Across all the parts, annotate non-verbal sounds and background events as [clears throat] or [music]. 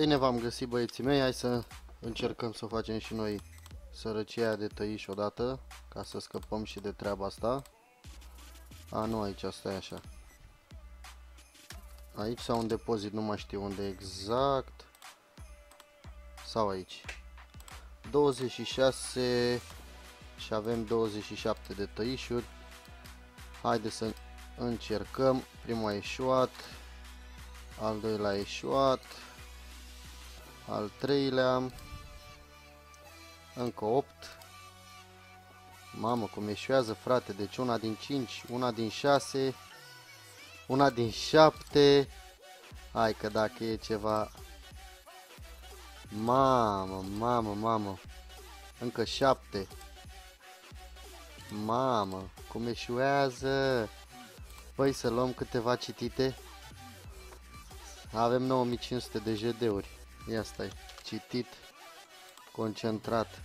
Bine v-am găsit băieții mei, hai să încercăm să facem și noi sărăcia de tăiș odată, ca să scăpăm și de treaba asta. A, nu aici, asta e așa. Aici sau un depozit, nu mai știu unde exact. Sau aici. 26 și avem 27 de tăișuri. Haide să încercăm. Primul a ieșuat. Al doilea a ieșuat. Al treilea. Încă 8. Mamă, cum ieșuează, frate. Deci una din 5, una din 6, una din 7. Hai că dacă e ceva... Mamă, mamă, mamă. Încă 7. Mamă, cum eșuează. Păi să luăm câteva citite. Avem 9500 de JD-uri. Ia stai, citit, concentrat.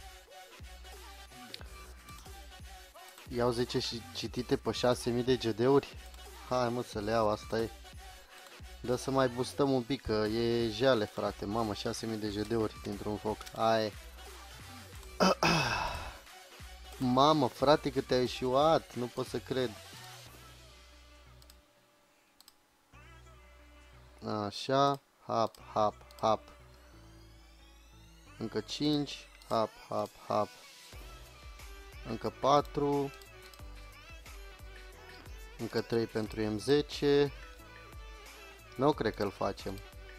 Iau 10 și citite pe 6000 de GD-uri? Hai mă să le iau, asta e. Dă să mai boostăm un pic, că e jale frate, mamă, 6000 de GD-uri dintr-un foc. Hai. [clears throat] Mamă, frate, cât te-ai ieșuat, nu pot să cred. Așa, hap, hap, hap. Încă 5, hap, hap, hap. Încă 4. Încă 3 pentru M10. Nu cred că îl facem.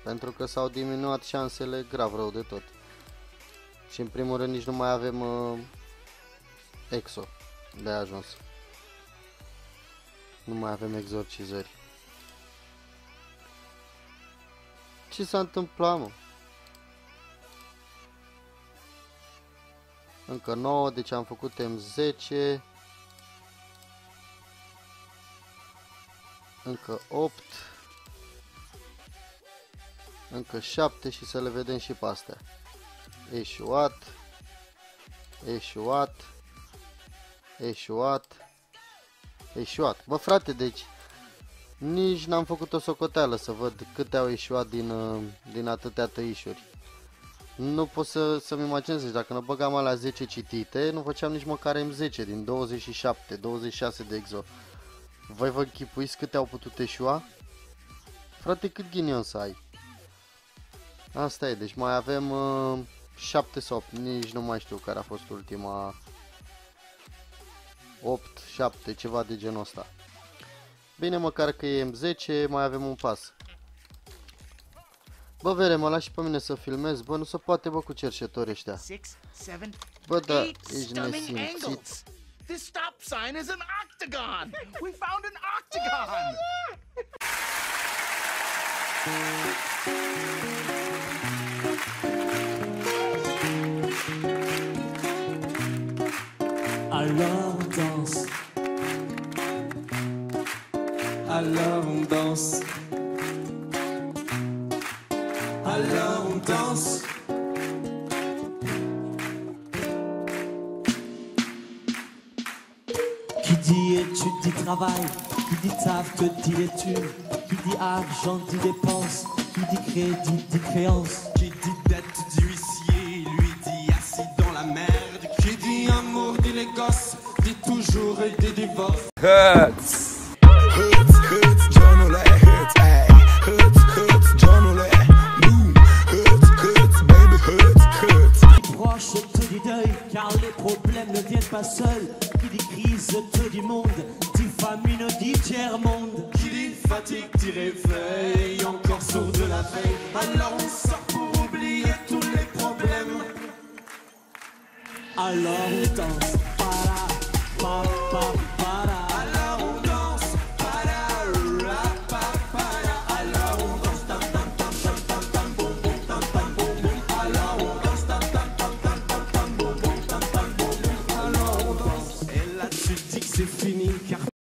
Pentru că s-au diminuat șansele grav rău de tot. Și în primul rând nici nu mai avem uh, exo de ajuns. Nu mai avem exorcizări. Ce s-a întâmplat, mă? Încă 9, deci am făcut M10. Încă 8. Încă 7 și să le vedem și pe astea. Eșuat. Eșuat. Eșuat. Eșuat. Bă, frate, deci nici n-am făcut o socoteală să văd câte au ieșuat din, uh, din atâtea tăișuri. Nu pot să, să-mi imaginez, deci dacă ne băgam la 10 citite, nu făceam nici măcar M10 din 27, 26 de exo. Voi vă închipuiți câte au putut eșua? Frate, cât ghinion să ai? Asta e, deci mai avem uh, 7 sau 8, nici nu mai știu care a fost ultima 8, 7, ceva de genul ăsta. Bine, măcar că e M10, mai avem un pas. Bă, vere, mă lași pe mine să filmez. Bă, nu se poate, bă, cu cerșetori ăștia. Bă, da, ești nesimțit. This stop sign is an octagon! We found an octagon! Alors on Qui dit études dit travail. Qui dit taf te dit études Qui dit argent dit dépense. Qui dit crédit dit créance. Qui dit dette dit huissier. Lui dit assis dans la merde. Qui dit amour dit les gosses Dit toujours des divorces Hurts Hurts, hurts, genule, hurts, ay Hurts, hurts, hurts, baby, hurts, hurts. Proche te dit deuil Car les problèmes ne viennent pas seuls autos du monde, Tiffamine dit tiers monde. Killing, fatigue, t'y réveille, encore sourd de la veille. Alors on sort pour oublier tous les problèmes. Alors on danse.